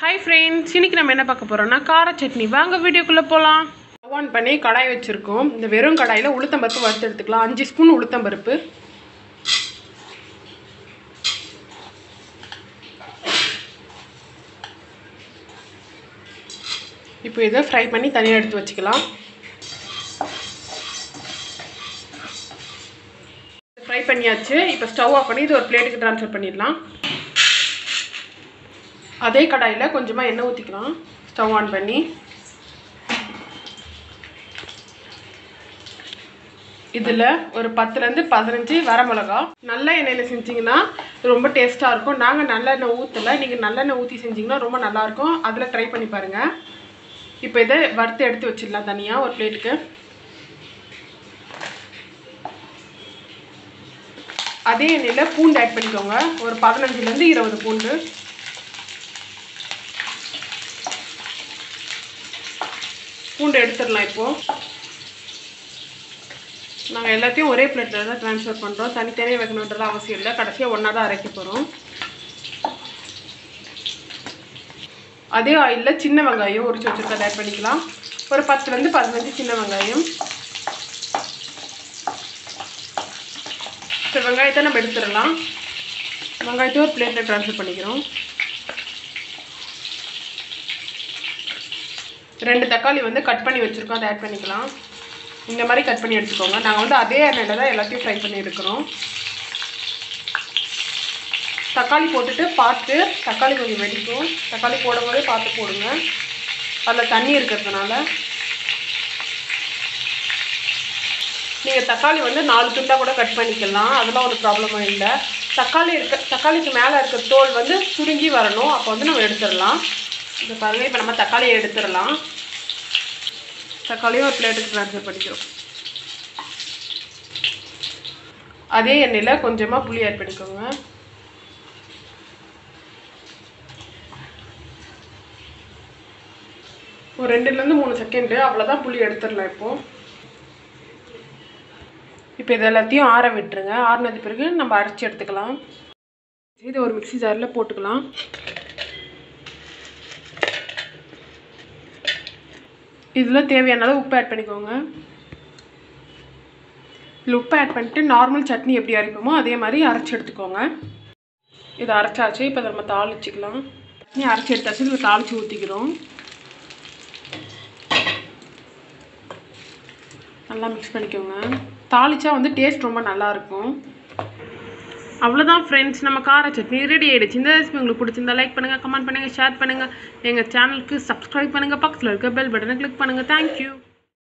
Hi friends இன்றைக்கி நம்ம என்ன பார்க்க போகிறோம்னா கார சட்னி. வாங்க வீடியோக்குள்ளே போகலாம் ஆன் பண்ணி கடாய் வச்சுருக்கோம். இந்த வெறும் கடாயில் உளுத்தம்பருப்பு வறுத்து எடுத்துக்கலாம். அஞ்சு ஸ்பூன் உளுத்தம்பருப்பு இப்போ இதை ஃப்ரை பண்ணி தனியாக எடுத்து வச்சுக்கலாம். ஃப்ரை பண்ணியாச்சு. இப்போ ஸ்டவ் ஆஃப் பண்ணி இது ஒரு பிளேட்டுக்கு ட்ரான்ஸ்ஃபர் பண்ணிடலாம். அதே கடாயில் கொஞ்சமாக எண்ணெய் ஊற்றிக்கலாம் ஸ்டவ் ஆன் பண்ணி. இதில் ஒரு பத்துலேருந்து பதினஞ்சு வரமிளகா நல்ல எண்ணெயில் செஞ்சிங்கன்னா ரொம்ப டேஸ்ட்டாக இருக்கும். நாங்கள் நல்லெண்ணெய் ஊற்றலை நீங்கள் நல்லெண்ணெய் ஊற்றி செஞ்சிங்கன்னா ரொம்ப நல்லாயிருக்கும் அதில் ட்ரை பண்ணி பாருங்கள் இப்போ இதை வறுத்து எடுத்து வச்சிடலாம் தனியாக ஒரு பிளேட்டுக்கு. அதே எண்ணெயில் பூண்டு ஆட் பண்ணிக்கோங்க. ஒரு பதினஞ்சுலேருந்து இருபது பூண்டு. பூண்டு எடுத்துடலாம் இப்போது நாங்கள் எல்லாத்தையும் ஒரே பிளேட்டில் தான் ட்ரான்ஸ்ஃபர் பண்ணுறோம் தனித்தனியாக வைக்கணுன்றது அவசியம் இல்லை. கடைசியாக ஒன்றா தான் அரைக்க போகிறோம் அதே ஆயிலில் சின்ன வெங்காயம் உரிச்சு வச்சுருக்கதை ஆட் பண்ணிக்கலாம். ஒரு பத்துலேருந்து பதினஞ்சு சின்ன வெங்காயம். இப்போ வெங்காயத்தை நம்ம எடுத்துடலாம். வெங்காயத்தை ஒரு பிளேட்டில் ட்ரான்ஸ்ஃபர் பண்ணிக்கிறோம். ரெண்டு தக்காளி வந்து கட் பண்ணி வச்சுருக்கோம் அதை ஆட் பண்ணிக்கலாம். இந்த மாதிரி கட் பண்ணி எடுத்துக்கோங்க. நாங்கள் வந்து அதே எண்ணெயில் தான் எல்லாத்தையும் ஃப்ரை பண்ணி எடுக்கிறோம். தக்காளி போட்டுட்டு பார்த்து தக்காளி கொஞ்சம் வெடிக்கும். தக்காளி போடும்போதே பார்த்து போடுங்க. அதில் தண்ணி இருக்கிறதுனால. நீங்கள் தக்காளி வந்து நாலு துண்டாக கூட கட் பண்ணிக்கலாம். அதெல்லாம் ஒரு ப்ராப்ளமும் இல்லை. தக்காளி இருக்க தக்காளிக்கு மேலே இருக்க தோல் வந்து சுருங்கி வரணும். அப்போ வந்து நம்ம எடுத்துடலாம். இந்த பாருங்க இப்போ நம்ம தக்காளியை எடுத்துடலாம். தக்காளியும் ஒரு பிளேட்டுக்கு ட்ரான்ஸ்ஃபர் பண்ணிக்கிறோம். அதே எண்ணெயில் கொஞ்சமாக புளி ஆட் பண்ணிக்கோங்க. ஒரு ரெண்டுலேருந்து மூணு செகண்டு அவ்வளோதான் புளி எடுத்துடலாம் இப்போது இப்போ இது எல்லாத்தையும் ஆற விட்டுருங்க. ஆறினது பிறகு நம்ம அரைச்சி எடுத்துக்கலாம். இது ஒரு மிக்சி ஜாரில் போட்டுக்கலாம். இதில் தேவையான அளவு உப்பு ஆட் பண்ணிக்கோங்க. இதில் உப்பு ஆட் பண்ணிட்டு நார்மல் சட்னி எப்படி அரைப்போமோ அதே மாதிரி அரைச்சி எடுத்துக்கோங்க. இதை அரைச்சாச்சு இப்போ நம்ம தாளிச்சிக்கலாம். சட்னி அரைச்சி எடுத்தாச்சு இதில் தாளித்து ஊற்றிக்கிறோம் நல்லா மிக்ஸ் பண்ணிக்கோங்க. தாளிச்சா வந்து டேஸ்ட் ரொம்ப நல்லாயிருக்கும் அவ்வளோதான் ஃப்ரெண்ட்ஸ் நம்ம கார சட்னி ரெடி ஆகிடுச்சு இந்த ரெசிபி உங்களுக்கு பிடிச்சிருந்தா லைக் பண்ணுங்கள் கமெண்ட் பண்ணுங்கள் ஷேர் பண்ணுங்கள் எங்கள் சேனலுக்கு சப்ஸ்கிரைப் பண்ணுங்கள் பக்கத்தில் இருக்க பெல் பட்டனை கிளிக் பண்ணுங்கள் தேங்க்யூ